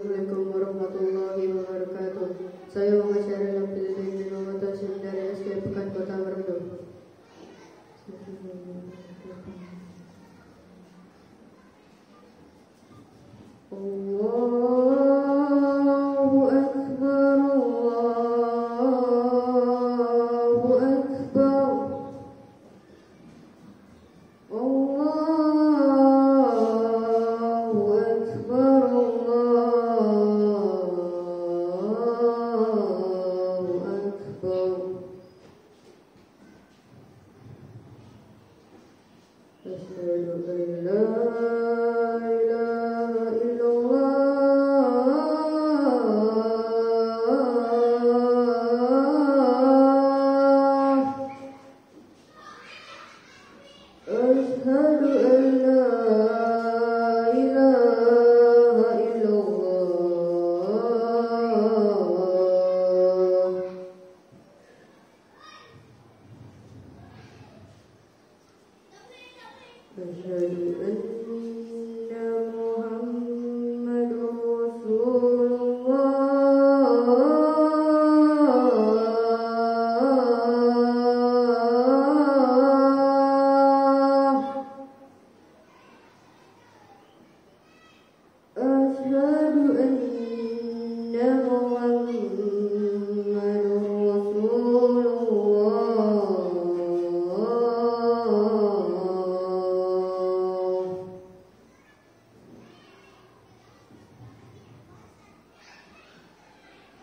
Assalamualaikum warahmatullahi wabarakatuh. Saya Muhammad Syahril Abdul bin Muhammad Hasim dari SD Pekan Kota Merdu. Oh. Let's Merci à vous.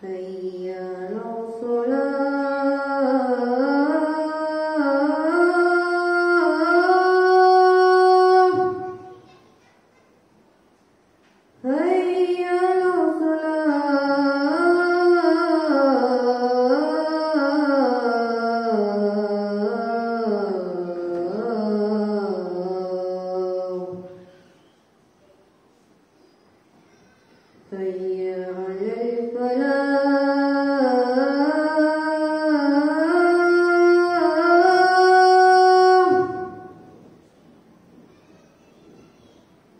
哎呀，老了。